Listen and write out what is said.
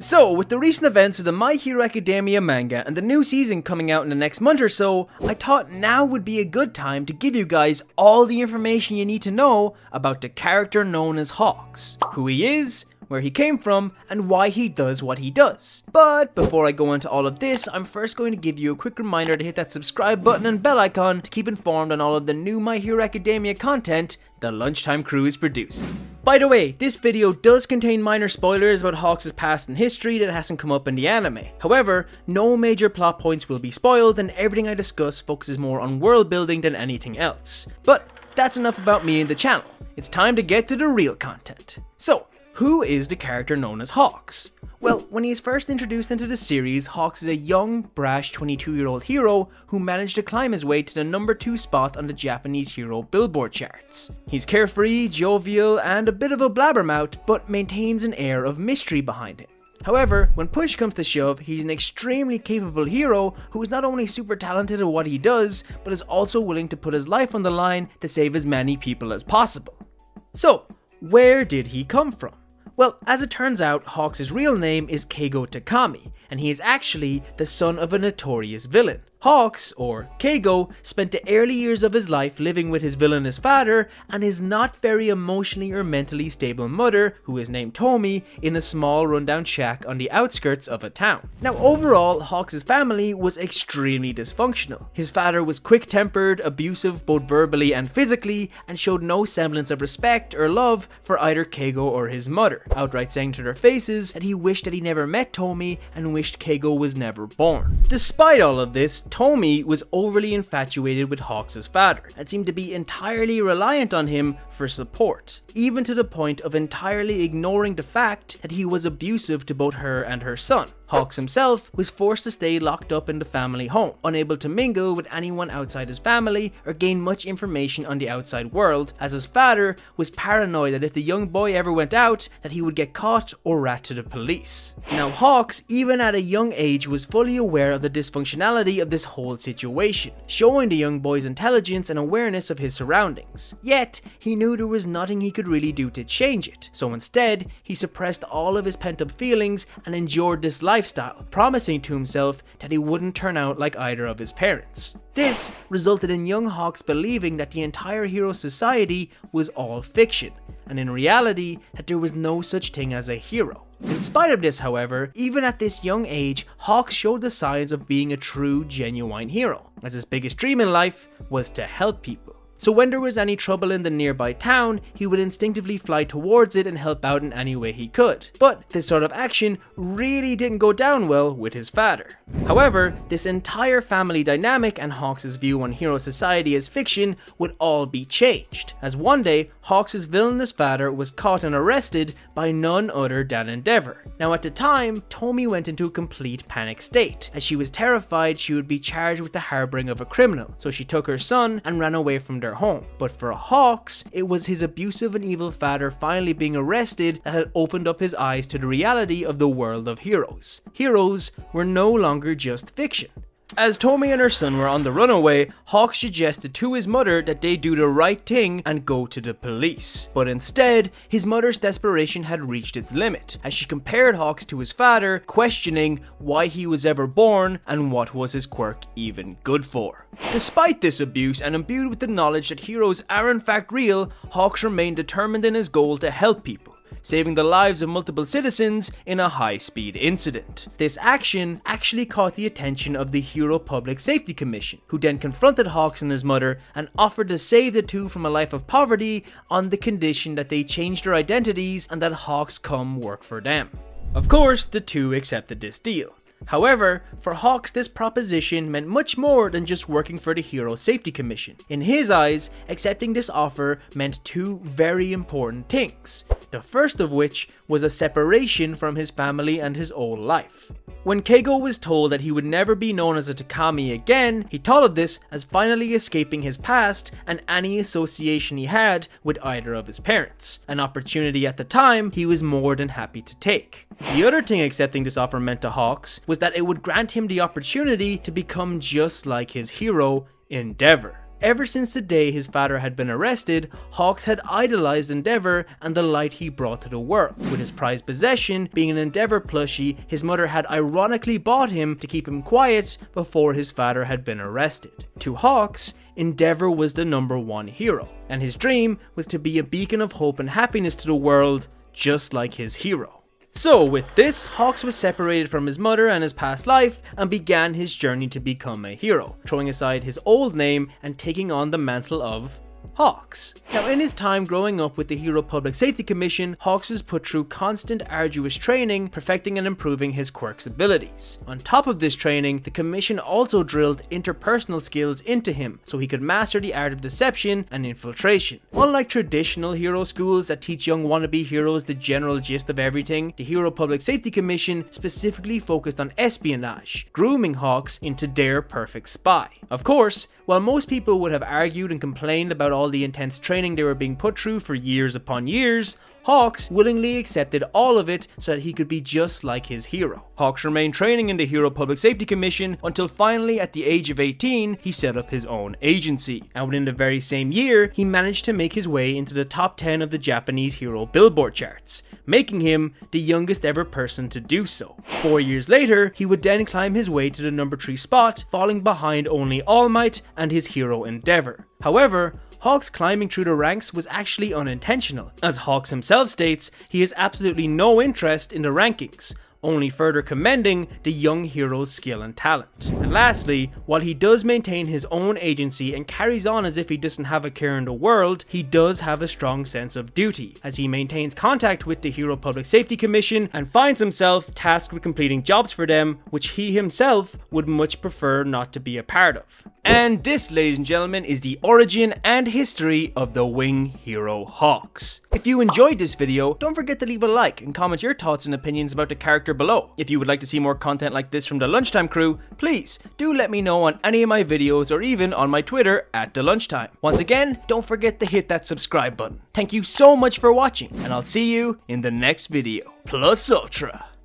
So, with the recent events of the My Hero Academia manga and the new season coming out in the next month or so, I thought now would be a good time to give you guys all the information you need to know about the character known as Hawks. Who he is, where he came from, and why he does what he does. But before I go into all of this, I'm first going to give you a quick reminder to hit that subscribe button and bell icon to keep informed on all of the new My Hero Academia content the Lunchtime Crew is producing. By the way, this video does contain minor spoilers about Hawks' past and history that hasn't come up in the anime. However, no major plot points will be spoiled and everything I discuss focuses more on world building than anything else. But that's enough about me and the channel. It's time to get to the real content. So, who is the character known as Hawks? Well, when he is first introduced into the series, Hawks is a young, brash 22 year old hero who managed to climb his way to the number 2 spot on the Japanese hero billboard charts. He's carefree, jovial, and a bit of a blabbermouth, but maintains an air of mystery behind him. However, when push comes to shove, he's an extremely capable hero who is not only super talented at what he does, but is also willing to put his life on the line to save as many people as possible. So, where did he come from? Well, as it turns out, Hawks' real name is Keigo Takami, and he is actually the son of a notorious villain. Hawks, or Keigo, spent the early years of his life living with his villainous father and his not very emotionally or mentally stable mother, who is named Tomi, in a small rundown shack on the outskirts of a town. Now overall, Hawks' family was extremely dysfunctional. His father was quick-tempered, abusive both verbally and physically, and showed no semblance of respect or love for either Keigo or his mother, outright saying to their faces that he wished that he never met Tomi and wished Keigo was never born. Despite all of this, Tomi was overly infatuated with Hawks' father and seemed to be entirely reliant on him for support, even to the point of entirely ignoring the fact that he was abusive to both her and her son. Hawks himself was forced to stay locked up in the family home, unable to mingle with anyone outside his family or gain much information on the outside world, as his father was paranoid that if the young boy ever went out, that he would get caught or rat to the police. Now Hawks, even at a young age, was fully aware of the dysfunctionality of this whole situation, showing the young boy's intelligence and awareness of his surroundings. Yet, he knew there was nothing he could really do to change it, so instead, he suppressed all of his pent up feelings and endured this life lifestyle, promising to himself that he wouldn't turn out like either of his parents. This resulted in young Hawks believing that the entire hero society was all fiction, and in reality, that there was no such thing as a hero. In spite of this, however, even at this young age, Hawks showed the signs of being a true, genuine hero, as his biggest dream in life was to help people. So when there was any trouble in the nearby town, he would instinctively fly towards it and help out in any way he could. But this sort of action really didn't go down well with his father. However, this entire family dynamic and Hawks' view on hero society as fiction would all be changed, as one day Hawks' villainous father was caught and arrested by none other than Endeavor. Now at the time, Tomi went into a complete panic state, as she was terrified she would be charged with the harboring of a criminal, so she took her son and ran away from their home. But for Hawks, it was his abusive and evil father finally being arrested that had opened up his eyes to the reality of the world of heroes. Heroes were no longer just fiction. As Tomi and her son were on the runaway, Hawk suggested to his mother that they do the right thing and go to the police. But instead, his mother's desperation had reached its limit, as she compared Hawks to his father, questioning why he was ever born and what was his quirk even good for. Despite this abuse and imbued with the knowledge that heroes are in fact real, Hawks remained determined in his goal to help people saving the lives of multiple citizens in a high-speed incident. This action actually caught the attention of the Hero Public Safety Commission, who then confronted Hawks and his mother and offered to save the two from a life of poverty on the condition that they change their identities and that Hawks come work for them. Of course, the two accepted this deal. However, for Hawks this proposition meant much more than just working for the Hero Safety Commission. In his eyes, accepting this offer meant two very important things the first of which was a separation from his family and his old life. When Keigo was told that he would never be known as a Takami again, he thought of this as finally escaping his past and any association he had with either of his parents, an opportunity at the time he was more than happy to take. The other thing accepting this offer meant to Hawks was that it would grant him the opportunity to become just like his hero, Endeavor. Ever since the day his father had been arrested, Hawks had idolized Endeavor and the light he brought to the world. With his prized possession being an Endeavor plushie, his mother had ironically bought him to keep him quiet before his father had been arrested. To Hawks, Endeavor was the number one hero, and his dream was to be a beacon of hope and happiness to the world, just like his hero. So with this, Hawks was separated from his mother and his past life and began his journey to become a hero, throwing aside his old name and taking on the mantle of Hawks. Now in his time growing up with the Hero Public Safety Commission, Hawks was put through constant arduous training, perfecting and improving his quirk's abilities. On top of this training, the commission also drilled interpersonal skills into him, so he could master the art of deception and infiltration. Unlike traditional hero schools that teach young wannabe heroes the general gist of everything, the Hero Public Safety Commission specifically focused on espionage, grooming Hawks into their perfect spy. Of course, while most people would have argued and complained about all the intense training they were being put through for years upon years, Hawks willingly accepted all of it so that he could be just like his hero. Hawks remained training in the Hero Public Safety Commission until finally at the age of 18 he set up his own agency, and within the very same year he managed to make his way into the top 10 of the Japanese hero billboard charts, making him the youngest ever person to do so. Four years later, he would then climb his way to the number 3 spot, falling behind only All Might and his hero Endeavor. However, Hawks climbing through the ranks was actually unintentional. As Hawks himself states, he has absolutely no interest in the rankings, only further commending the young hero's skill and talent. And lastly, while he does maintain his own agency and carries on as if he doesn't have a care in the world, he does have a strong sense of duty, as he maintains contact with the Hero Public Safety Commission and finds himself tasked with completing jobs for them, which he himself would much prefer not to be a part of. And this, ladies and gentlemen, is the origin and history of the wing hero Hawks. If you enjoyed this video, don't forget to leave a like and comment your thoughts and opinions about the character below. If you would like to see more content like this from the Lunchtime crew, please do let me know on any of my videos or even on my Twitter at the Lunchtime. Once again, don't forget to hit that subscribe button. Thank you so much for watching, and I'll see you in the next video. Plus Ultra.